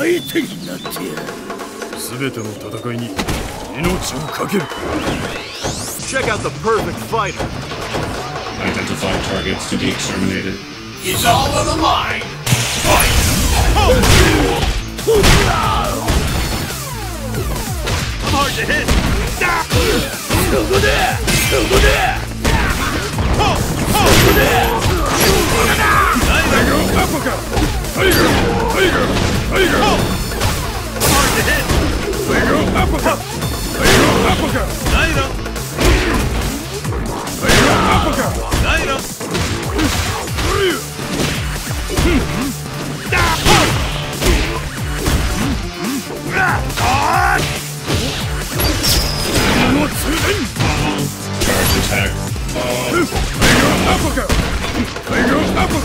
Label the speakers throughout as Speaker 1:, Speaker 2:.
Speaker 1: 相手になってやる
Speaker 2: 全ての戦いに命を懸ける
Speaker 3: Check out the perfect fighter.
Speaker 4: Identify targets to be exterminated.
Speaker 5: It's all on the line. Fight!
Speaker 3: Hard to hit.
Speaker 1: そこだそこだ
Speaker 4: attack.
Speaker 2: タイガーアポ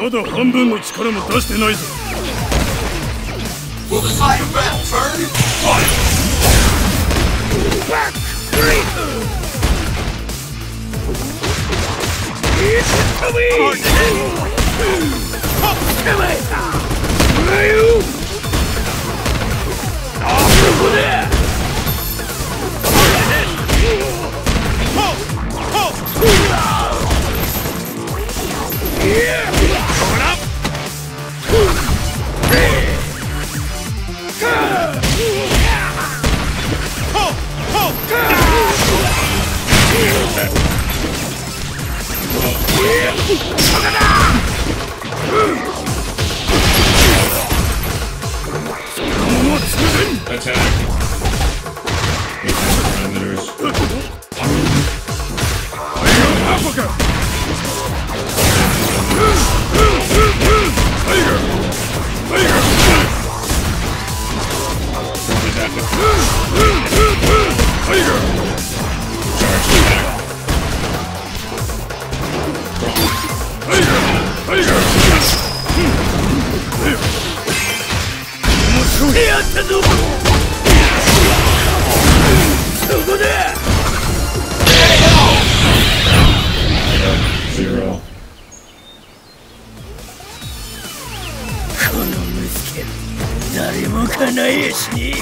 Speaker 2: まだ半分の力も出してないぞ。
Speaker 5: Will the psychopath turn? Fight!
Speaker 3: Hard to hit.
Speaker 1: 捕ま
Speaker 4: Attack.
Speaker 1: やったぞそこだ
Speaker 4: Zero.
Speaker 1: この息子誰も叶えやしねえ